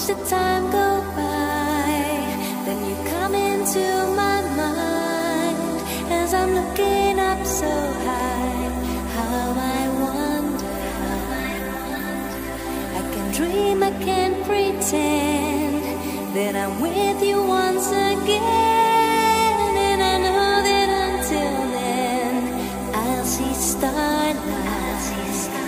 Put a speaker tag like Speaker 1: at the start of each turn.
Speaker 1: watch the time go by. Then you come into my mind as I'm looking up so high. How I wonder, how I wonder. I can dream, I can pretend that I'm with you once again. And I know that until then, I'll see starlight. I see starlight.